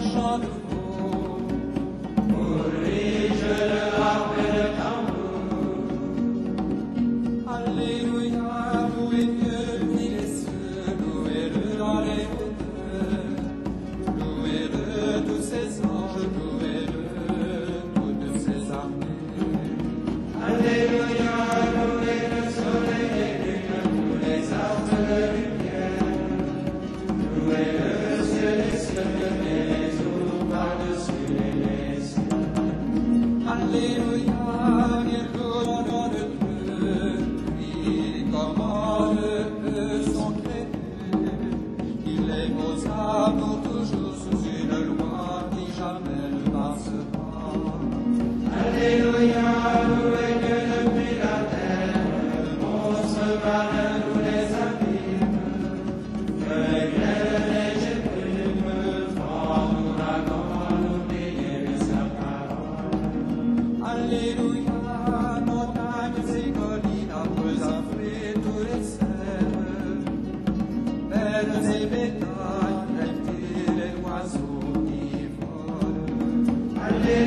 Seigneur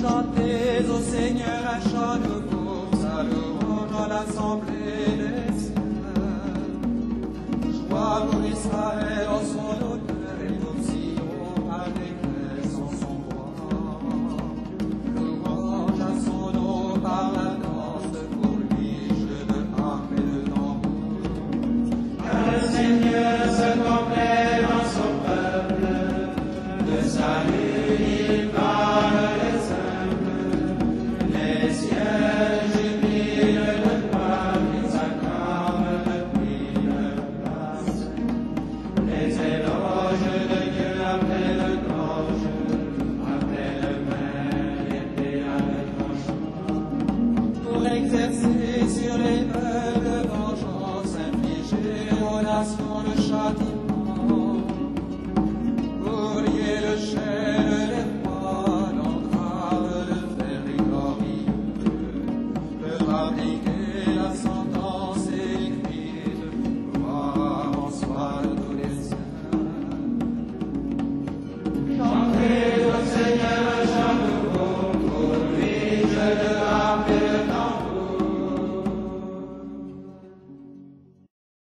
Chantez au Seigneur un chant de course à dans l'assemblée des saints. Joie pour Israël en son honneur et pour Sion avec elle en son roi. Louange à son nom par la danse, pour lui je me harpe et le tambour. Car le Seigneur se complaît dans son peuple, de salut il versé sur les peuples, vengeance infligée aux nations le châtiment. Courrier le chêne, les rois, l'entrave, le fer et glorieux, le fabriquer la santé.